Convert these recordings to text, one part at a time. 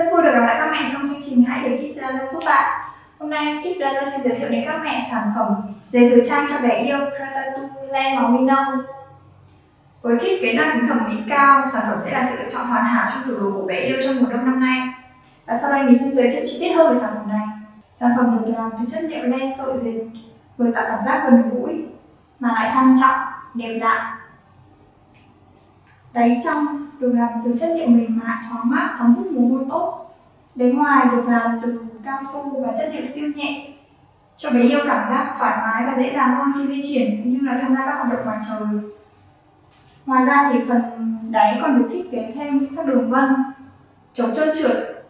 Rất vui được gặp lại các mẹ trong chương trình Hãy để Kit Plaza giúp bạn. Hôm nay Kit Plaza xin giới thiệu đến các mẹ sản phẩm giày thời trang cho bé yêu Ratatouille màu Mino. Với thiết kế nâng thẩm mỹ cao, sản phẩm sẽ là sự lựa chọn hoàn hảo trong tủ đồ của bé yêu trong mùa đông năm nay. Và sau đây mình xin giới thiệu chi tiết hơn về sản phẩm này. Sản phẩm được làm từ chất liệu len sợi dệt, vừa tạo cảm giác gần gũi mà lại sang trọng, đẹp lạ. Đáy trong được làm từ chất liệu mềm mại, Đế ngoài được làm từ cao su và chất liệu siêu nhẹ, cho bé yêu cảm giác thoải mái và dễ dàng hơn khi di chuyển cũng như là tham gia các hoạt động ngoài trời. Ngoài ra thì phần đáy còn được thiết kế thêm các đường vân chống trơn trượt,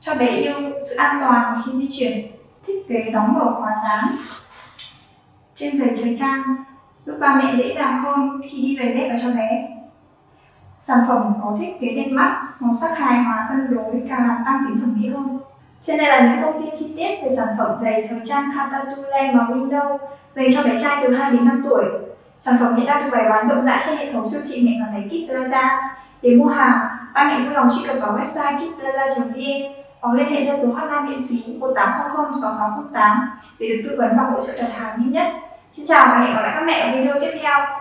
cho bé yêu sự an toàn khi di chuyển. Thiết kế đóng mở khóa sáng trên giày thời trang, giúp ba mẹ dễ dàng hơn khi đi giày dép vào cho bé. Sản phẩm có thiết kế đẹp mắt, màu sắc hài hòa cân đối càng làm tăng tính thẩm mỹ hơn. Trên đây là những thông tin chi tiết về sản phẩm giày thời trang Hatatule màu window, giày cho bé trai từ 2 đến 5 tuổi. Sản phẩm hiện đang được bày bán rộng rãi trên hệ thống siêu thị mẹ và máy Kit Plaza. Để mua hàng, ba mẹ vui lòng truy cập vào website kitplaza.vn hoặc liên hệ theo số hotline miễn phí 1800 6608 để được tư vấn và hỗ trợ đặt hàng nhanh nhất. Xin chào và hẹn gặp lại các mẹ ở video tiếp theo.